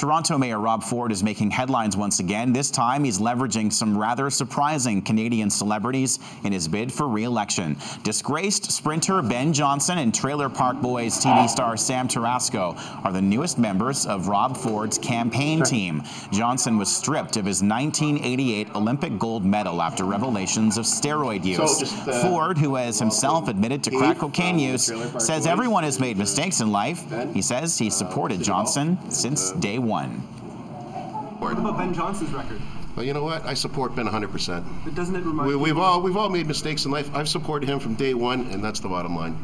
Toronto Mayor Rob Ford is making headlines once again. This time, he's leveraging some rather surprising Canadian celebrities in his bid for re-election. Disgraced sprinter Ben Johnson and Trailer Park Boys TV star Sam Tarasco are the newest members of Rob Ford's campaign team. Johnson was stripped of his 1988 Olympic gold medal after revelations of steroid use. So just, uh, Ford, who has himself admitted to crack cocaine use, says everyone has made mistakes in life. He says he supported Johnson since day one. What about Ben Johnson's record? Well, you know what? I support Ben 100%. But doesn't it remind we, have all we've all made mistakes in life. I've supported him from day one, and that's the bottom line.